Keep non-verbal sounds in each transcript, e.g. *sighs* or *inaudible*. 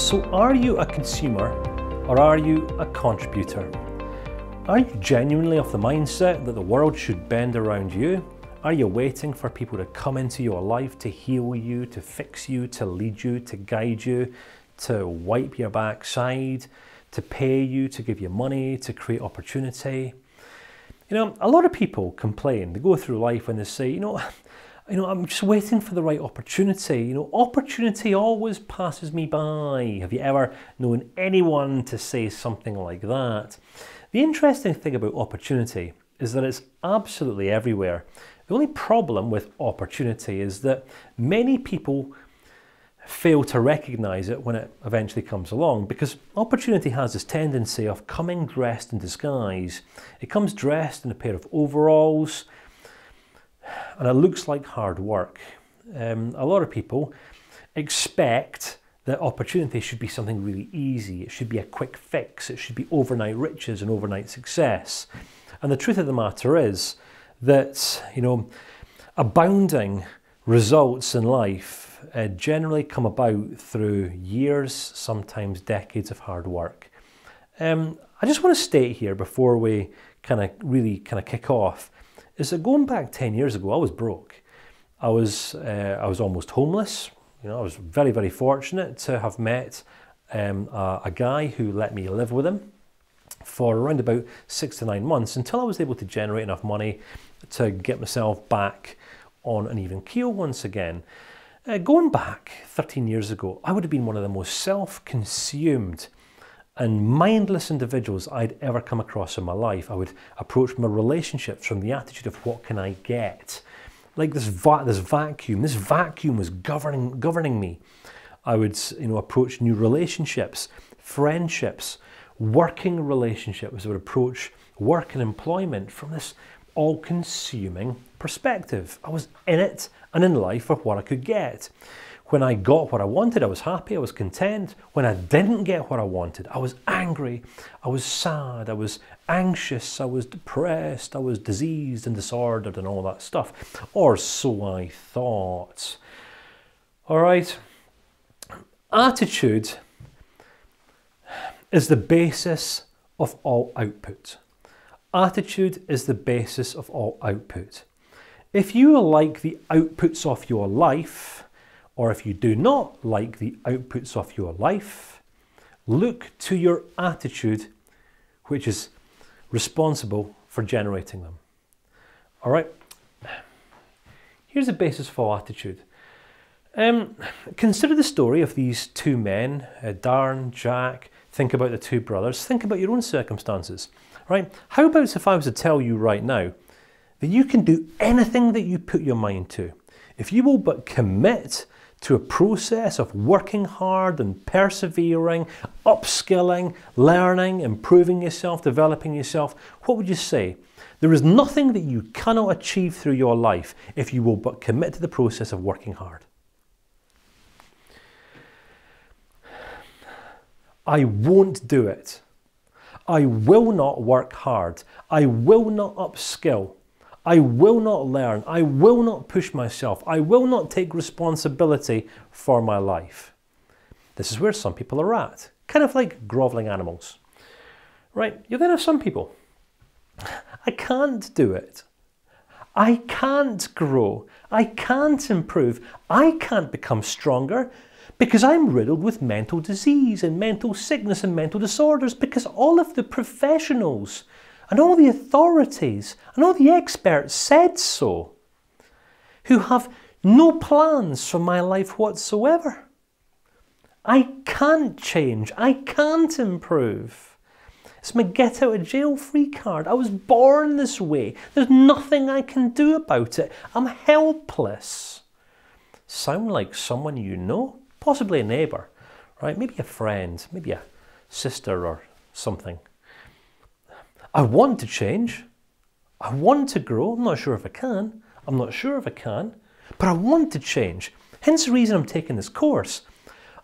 So, are you a consumer or are you a contributor? Are you genuinely of the mindset that the world should bend around you? Are you waiting for people to come into your life to heal you, to fix you, to lead you, to guide you, to wipe your backside, to pay you, to give you money, to create opportunity? You know, a lot of people complain. They go through life and they say, you know, you know, I'm just waiting for the right opportunity. You know, opportunity always passes me by. Have you ever known anyone to say something like that? The interesting thing about opportunity is that it's absolutely everywhere. The only problem with opportunity is that many people fail to recognize it when it eventually comes along because opportunity has this tendency of coming dressed in disguise. It comes dressed in a pair of overalls, and it looks like hard work. Um, a lot of people expect that opportunity should be something really easy. It should be a quick fix. It should be overnight riches and overnight success. And the truth of the matter is that, you know, abounding results in life uh, generally come about through years, sometimes decades of hard work. Um, I just want to state here before we kind of really kind of kick off is that going back 10 years ago, I was broke. I was, uh, I was almost homeless. You know, I was very, very fortunate to have met um, a, a guy who let me live with him for around about six to nine months until I was able to generate enough money to get myself back on an even keel once again. Uh, going back 13 years ago, I would have been one of the most self consumed and mindless individuals I'd ever come across in my life. I would approach my relationships from the attitude of what can I get? Like this, va- this vacuum, this vacuum was governing, governing me. I would you know, approach new relationships, friendships, working relationships. I would approach work and employment from this all consuming perspective. I was in it and in life for what I could get. When I got what I wanted, I was happy, I was content. When I didn't get what I wanted, I was angry, I was sad, I was anxious, I was depressed, I was diseased and disordered and all that stuff. Or so I thought. All right? Attitude is the basis of all output. Attitude is the basis of all output. If you like the outputs of your life, or if you do not like the outputs of your life, look to your attitude, which is responsible for generating them. All right, here's the basis for attitude. Um, consider the story of these two men, uh, Darren, Jack. Think about the two brothers. Think about your own circumstances. Right? How about if I was to tell you right now that you can do anything that you put your mind to? If you will but commit to a process of working hard and persevering, upskilling, learning, improving yourself, developing yourself, what would you say? There is nothing that you cannot achieve through your life if you will but commit to the process of working hard. I won't do it. I will not work hard. I will not upskill. I will not learn. I will not push myself. I will not take responsibility for my life. This is where some people are at, kind of like groveling animals. Right? You're going to have some people. *sighs* I can't do it. I can't grow. I can't improve. I can't become stronger because I'm riddled with mental disease and mental sickness and mental disorders because all of the professionals and all the authorities and all the experts said so, who have no plans for my life whatsoever. I can't change. I can't improve. It's my get out of jail free card. I was born this way. There's nothing I can do about it. I'm helpless. Sound like someone you know? Possibly a neighbour, right? Maybe a friend, maybe a sister or something. I want to change. I want to grow. I'm not sure if I can. I'm not sure if I can, but I want to change. Hence the reason I'm taking this course.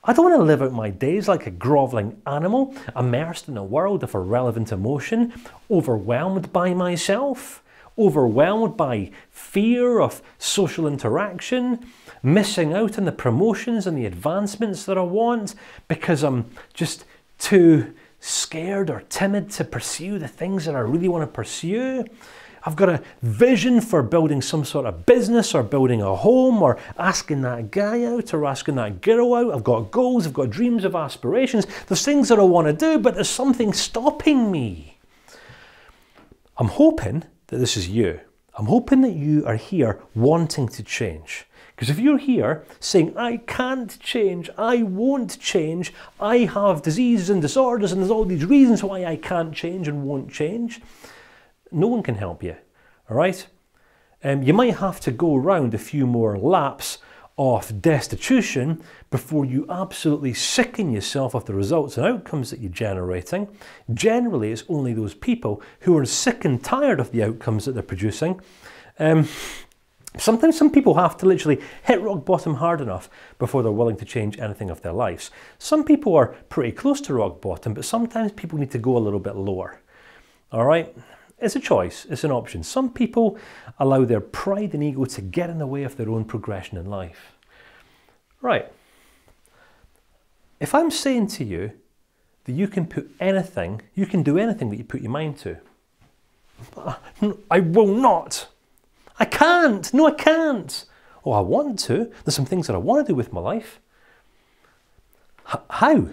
I don't want to live out my days like a grovelling animal, immersed in a world of irrelevant emotion, overwhelmed by myself, overwhelmed by fear of social interaction, missing out on the promotions and the advancements that I want because I'm just too scared or timid to pursue the things that I really want to pursue. I've got a vision for building some sort of business or building a home or asking that guy out or asking that girl out. I've got goals, I've got dreams of aspirations. There's things that I want to do, but there's something stopping me. I'm hoping that this is you. I'm hoping that you are here wanting to change. Because if you're here saying, I can't change, I won't change, I have diseases and disorders, and there's all these reasons why I can't change and won't change, no one can help you. All right? Um, you might have to go around a few more laps of destitution before you absolutely sicken yourself of the results and outcomes that you're generating. Generally, it's only those people who are sick and tired of the outcomes that they're producing. Um, sometimes some people have to literally hit rock bottom hard enough before they're willing to change anything of their lives. Some people are pretty close to rock bottom, but sometimes people need to go a little bit lower. All right? It's a choice, it's an option. Some people allow their pride and ego to get in the way of their own progression in life. Right. If I'm saying to you that you can put anything, you can do anything that you put your mind to, *laughs* I will not. I can't. No, I can't. Oh, I want to. There's some things that I want to do with my life. H- how?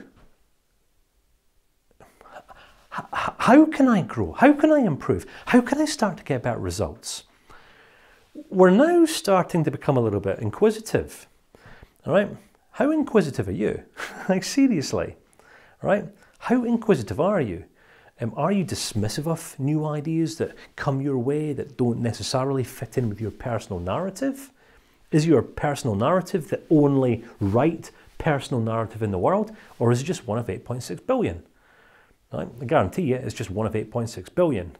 how can I grow? How can I improve? How can I start to get better results? We're now starting to become a little bit inquisitive. All right? How inquisitive are you? *laughs* like, seriously. All right? How inquisitive are you? Um, are you dismissive of new ideas that come your way that don't necessarily fit in with your personal narrative? Is your personal narrative the only right personal narrative in the world, or is it just one of 8.6 billion? I guarantee you it's just one of 8.6 billion,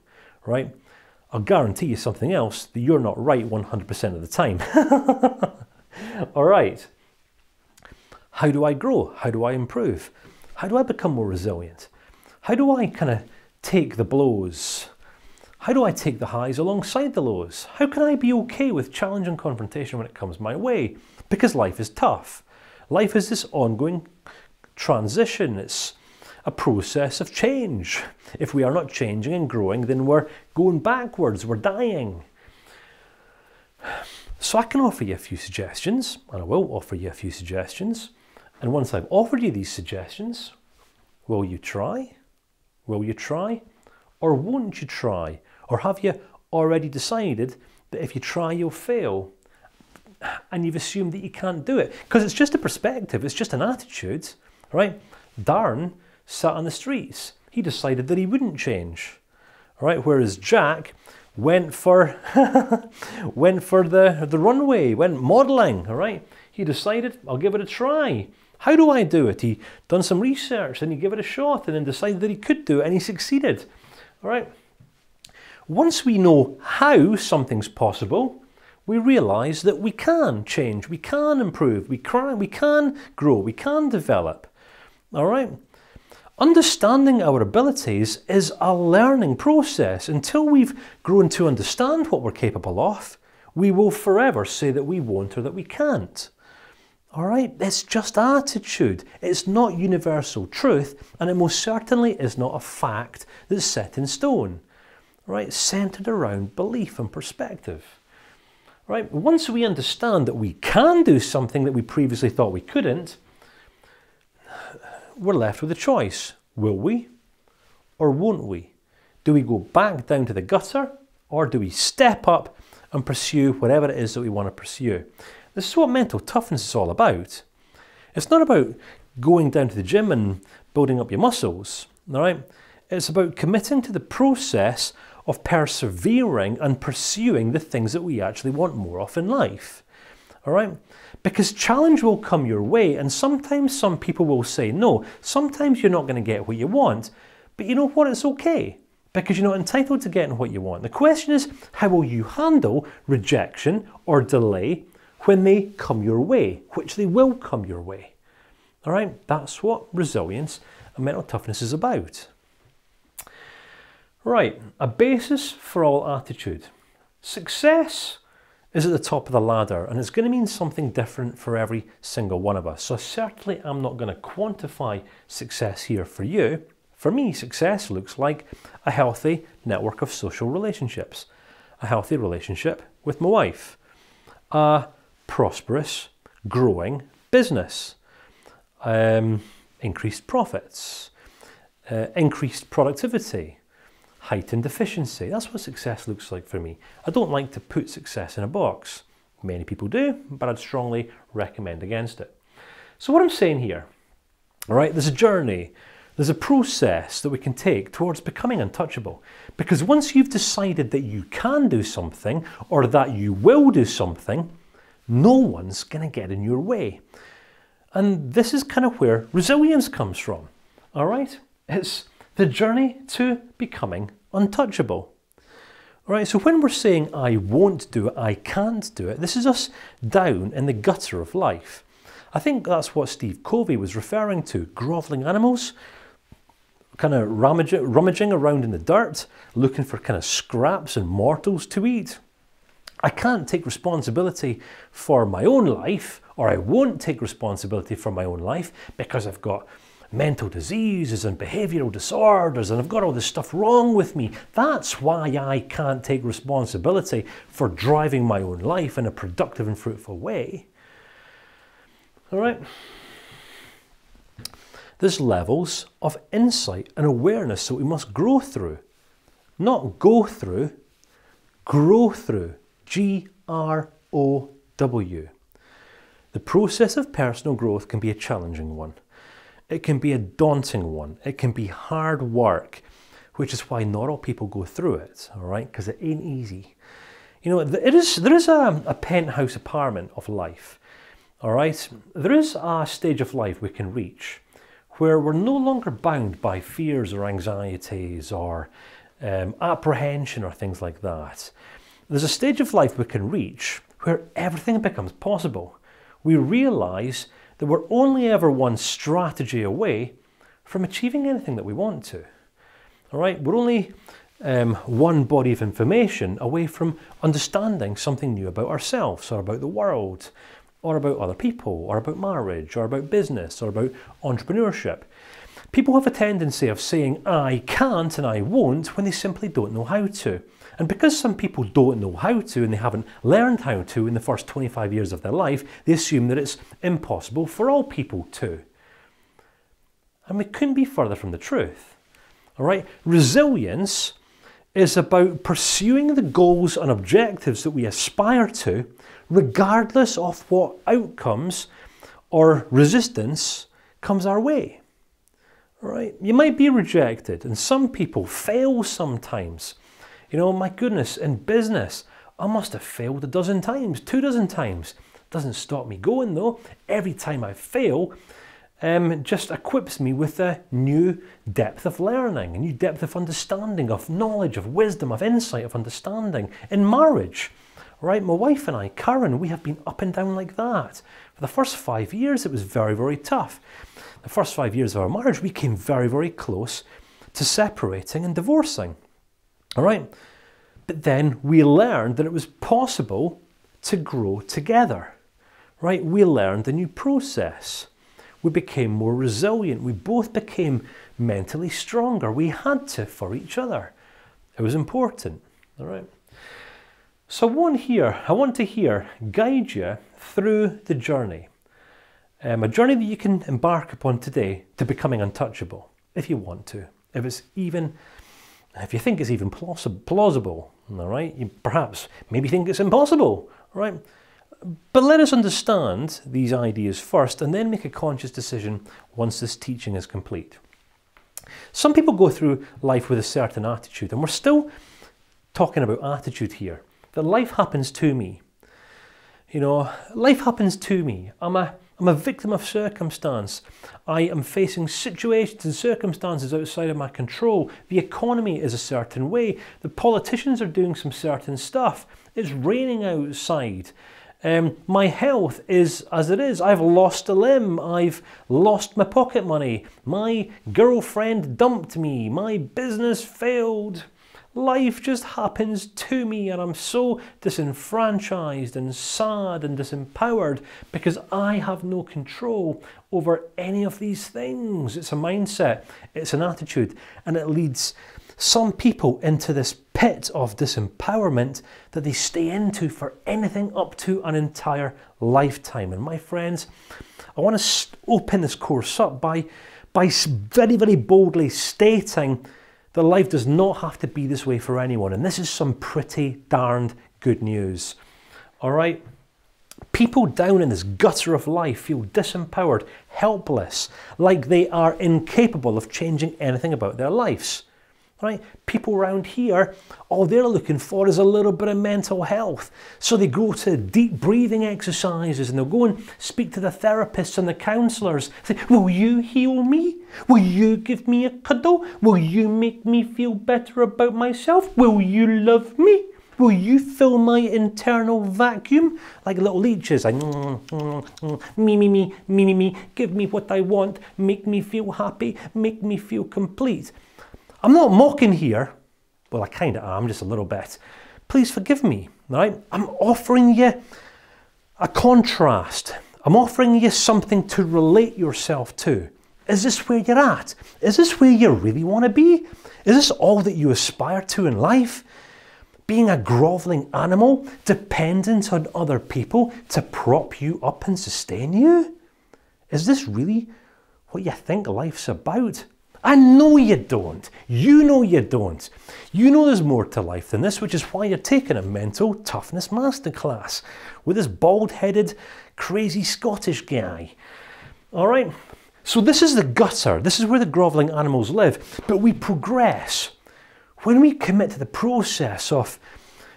right? I'll guarantee you something else that you're not right 100% of the time. *laughs* All right. How do I grow? How do I improve? How do I become more resilient? How do I kind of take the blows? How do I take the highs alongside the lows? How can I be okay with challenge and confrontation when it comes my way? Because life is tough. Life is this ongoing transition. It's a process of change. If we are not changing and growing, then we're going backwards, we're dying. So I can offer you a few suggestions, and I will offer you a few suggestions. And once I've offered you these suggestions, will you try? Will you try? Or won't you try? Or have you already decided that if you try, you'll fail? And you've assumed that you can't do it? Because it's just a perspective, it's just an attitude, right? Darren sat on the streets. He decided that he wouldn't change. Right, whereas Jack went for *laughs* went for the the runway, went modeling, all right? He decided, I'll give it a try. How do I do it? He done some research and he gave it a shot and then decided that he could do it and he succeeded. All right? Once we know how something's possible, we realize that we can change, we can improve, we can, we can grow, we can develop. All right? Understanding our abilities is a learning process. Until we've grown to understand what we're capable of, we will forever say that we won't or that we can't. All right, it's just attitude. It's not universal truth, and it most certainly is not a fact that's set in stone. All right, centered around belief and perspective. All right, once we understand that we can do something that we previously thought we couldn't, we're left with a choice. Will we or won't we? Do we go back down to the gutter or do we step up and pursue whatever it is that we want to pursue? This is what mental toughness is all about. It's not about going down to the gym and building up your muscles, all right? It's about committing to the process of persevering and pursuing the things that we actually want more of in life. All right? Because challenge will come your way, and sometimes some people will say no. Sometimes you're not going to get what you want, but you know what? It's okay because you're not entitled to getting what you want. The question is, how will you handle rejection or delay when they come your way, which they will come your way? All right, that's what resilience and mental toughness is about. Right, a basis for all attitude. Success is at the top of the ladder and it's going to mean something different for every single one of us. So certainly I'm not going to quantify success here for you. For me, success looks like a healthy network of social relationships, a healthy relationship with my wife, a prosperous, growing business, um, increased profits, uh, increased productivity, heightened efficiency. That's what success looks like for me. I don't like to put success in a box. Many people do, but I'd strongly recommend against it. So what I'm saying here, all right, there's a journey, there's a process that we can take towards becoming untouchable. Because once you've decided that you can do something or that you will do something, no one's going to get in your way. And this is kind of where resilience comes from. All right? It's the journey to becoming untouchable. All right, so when we're saying I won't do it, I can't do it, this is us down in the gutter of life. I think that's what Steve Covey was referring to groveling animals, kind of rummaging, rummaging around in the dirt, looking for kind of scraps and mortals to eat. I can't take responsibility for my own life, or I won't take responsibility for my own life because I've got mental diseases and behavioral disorders and I've got all this stuff wrong with me. That's why I can't take responsibility for driving my own life in a productive and fruitful way. All right? There's levels of insight and awareness that we must grow through. Not go through, grow through. G R O W. The process of personal growth can be a challenging one. It can be a daunting one. It can be hard work, which is why not all people go through it, all right? Because it ain't easy. You know, it is, there is a, a penthouse apartment of life, all right? There is a stage of life we can reach where we're no longer bound by fears or anxieties or um, apprehension or things like that. There's a stage of life we can reach where everything becomes possible. We realize that we're only ever one strategy away from achieving anything that we want to. All right, we're only um, one body of information away from understanding something new about ourselves or about the world or about other people or about marriage or about business or about entrepreneurship. People have a tendency of saying I can't and I won't when they simply don't know how to. And because some people don't know how to and they haven't learned how to in the first 25 years of their life, they assume that it's impossible for all people to. And we couldn't be further from the truth. All right? Resilience is about pursuing the goals and objectives that we aspire to, regardless of what outcomes or resistance comes our way. All right? You might be rejected, and some people fail sometimes. You know, my goodness, in business, I must have failed a dozen times, two dozen times. Doesn't stop me going though. Every time I fail, um, just equips me with a new depth of learning, a new depth of understanding, of knowledge, of wisdom, of insight, of understanding. In marriage, right, my wife and I, Karen, we have been up and down like that. For the first five years, it was very, very tough. The first five years of our marriage, we came very, very close to separating and divorcing. All right. But then we learned that it was possible to grow together. Right? We learned a new process. We became more resilient. We both became mentally stronger. We had to for each other. It was important. All right. So want here, I want to here guide you through the journey. Um, a journey that you can embark upon today to becoming untouchable, if you want to. If it's even if you think it's even plausible, all right, you perhaps maybe think it's impossible, right? But let us understand these ideas first and then make a conscious decision once this teaching is complete. Some people go through life with a certain attitude, and we're still talking about attitude here. That life happens to me. You know, life happens to me. I'm a I'm a victim of circumstance. I am facing situations and circumstances outside of my control. The economy is a certain way. The politicians are doing some certain stuff. It's raining outside. Um, my health is as it is. I've lost a limb. I've lost my pocket money. My girlfriend dumped me. My business failed. Life just happens to me, and I'm so disenfranchised and sad and disempowered because I have no control over any of these things. It's a mindset, it's an attitude, and it leads some people into this pit of disempowerment that they stay into for anything up to an entire lifetime. And my friends, I want to open this course up by, by very, very boldly stating that life does not have to be this way for anyone. And this is some pretty darned good news. All right? People down in this gutter of life feel disempowered, helpless, like they are incapable of changing anything about their lives right? People around here, all they're looking for is a little bit of mental health. So they go to deep breathing exercises and they'll go and speak to the therapists and the counselors. Say, Will you heal me? Will you give me a cuddle? Will you make me feel better about myself? Will you love me? Will you fill my internal vacuum? Like little leeches, like me, me, me, me, me, me, give me what I want, make me feel happy, make me feel complete. I'm not mocking here. Well, I kind of am, just a little bit. Please forgive me, right? I'm offering you a contrast. I'm offering you something to relate yourself to. Is this where you're at? Is this where you really want to be? Is this all that you aspire to in life? Being a grovelling animal, dependent on other people to prop you up and sustain you? Is this really what you think life's about? I know you don't. You know you don't. You know there's more to life than this, which is why you're taking a mental toughness masterclass with this bald headed, crazy Scottish guy. All right? So, this is the gutter. This is where the grovelling animals live. But we progress. When we commit to the process of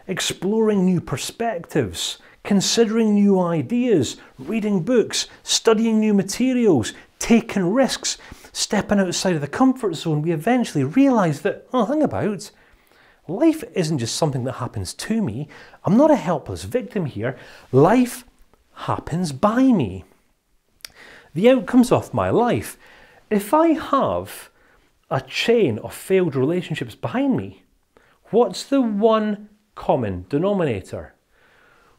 exploring new perspectives, considering new ideas, reading books, studying new materials, taking risks, stepping outside of the comfort zone, we eventually realize that, oh, hang about, life isn't just something that happens to me. I'm not a helpless victim here. Life happens by me. The outcomes of my life, if I have a chain of failed relationships behind me, what's the one common denominator?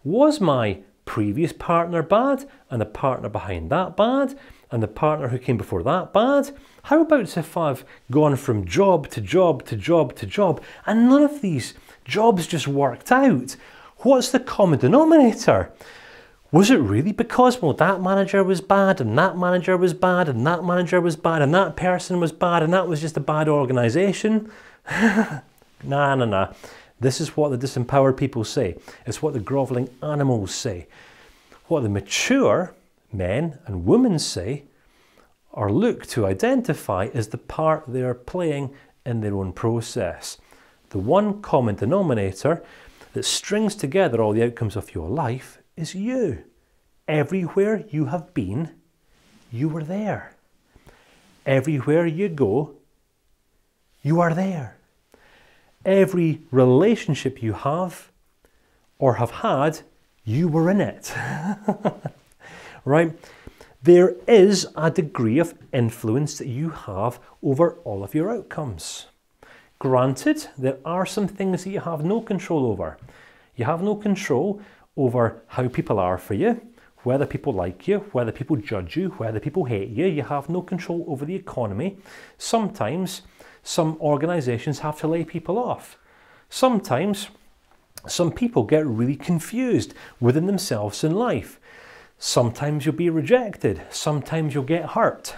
Was my previous partner bad and the partner behind that bad? And the partner who came before that bad? How about if I've gone from job to job to job to job and none of these jobs just worked out? What's the common denominator? Was it really because, well, that manager was bad and that manager was bad and that manager was bad and that person was bad and that was just a bad organisation? *laughs* nah, nah, nah. This is what the disempowered people say. It's what the grovelling animals say. What the mature men and women say or look to identify is the part they are playing in their own process. The one common denominator that strings together all the outcomes of your life is you. Everywhere you have been, you were there. Everywhere you go, you are there. Every relationship you have or have had, you were in it. *laughs* right? There is a degree of influence that you have over all of your outcomes. Granted, there are some things that you have no control over. You have no control over how people are for you, whether people like you, whether people judge you, whether people hate you. You have no control over the economy. Sometimes some organisations have to lay people off. Sometimes some people get really confused within themselves in life. Sometimes you'll be rejected. Sometimes you'll get hurt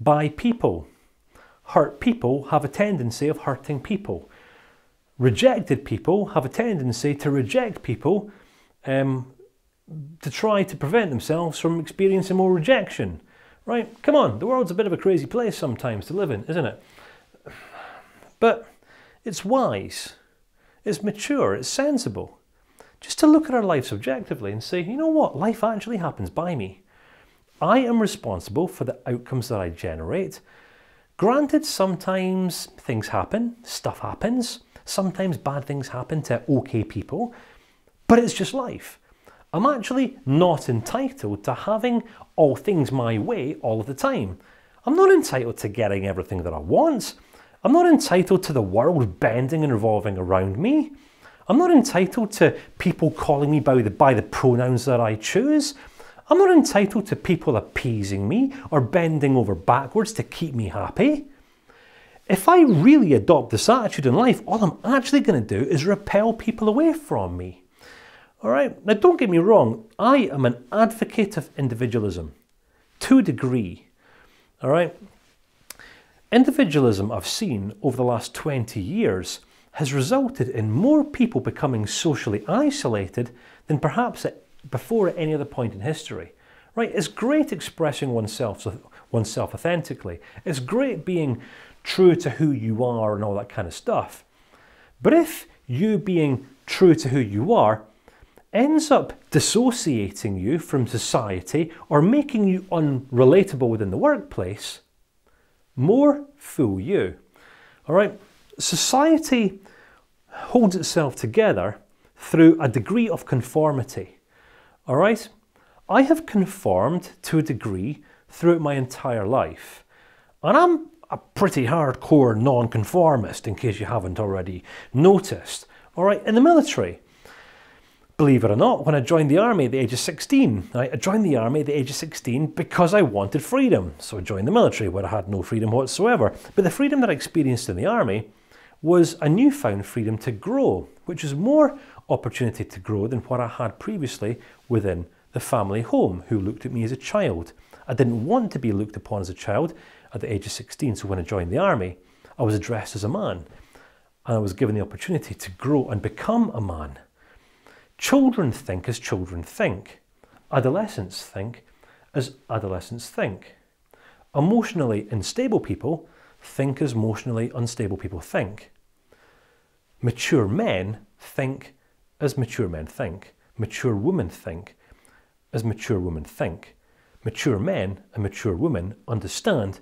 by people. Hurt people have a tendency of hurting people. Rejected people have a tendency to reject people um, to try to prevent themselves from experiencing more rejection. Right? Come on, the world's a bit of a crazy place sometimes to live in, isn't it? But it's wise, it's mature, it's sensible just to look at our lives objectively and say, you know what, life actually happens by me. I am responsible for the outcomes that I generate. Granted, sometimes things happen, stuff happens, sometimes bad things happen to okay people, but it's just life. I'm actually not entitled to having all things my way all of the time. I'm not entitled to getting everything that I want. I'm not entitled to the world bending and revolving around me. I'm not entitled to people calling me by the, by the pronouns that I choose. I'm not entitled to people appeasing me or bending over backwards to keep me happy. If I really adopt this attitude in life, all I'm actually going to do is repel people away from me. All right, now don't get me wrong, I am an advocate of individualism to a degree. All right, individualism I've seen over the last 20 years has resulted in more people becoming socially isolated than perhaps at, before at any other point in history. Right, it's great expressing oneself, oneself authentically. It's great being true to who you are and all that kind of stuff. But if you being true to who you are ends up dissociating you from society or making you unrelatable within the workplace, more fool you. All right, society holds itself together through a degree of conformity. All right, I have conformed to a degree throughout my entire life, and I'm a pretty hardcore non-conformist in case you haven't already noticed. All right, in the military, Believe it or not, when I joined the army at the age of 16, I joined the army at the age of 16 because I wanted freedom. So I joined the military where I had no freedom whatsoever. But the freedom that I experienced in the army was a newfound freedom to grow, which was more opportunity to grow than what I had previously within the family home, who looked at me as a child. I didn't want to be looked upon as a child at the age of 16, so when I joined the army, I was addressed as a man. And I was given the opportunity to grow and become a man. Children think as children think. Adolescents think as adolescents think. Emotionally unstable people think as emotionally unstable people think. Mature men think as mature men think. Mature women think as mature women think. Mature men and mature women understand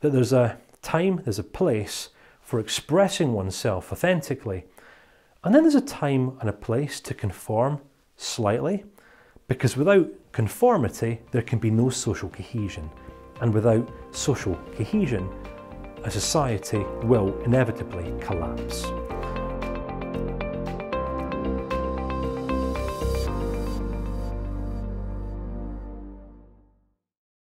that there's a time, there's a place for expressing oneself authentically and then there's a time and a place to conform slightly, because without conformity, there can be no social cohesion. And without social cohesion, a society will inevitably collapse.